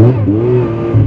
Música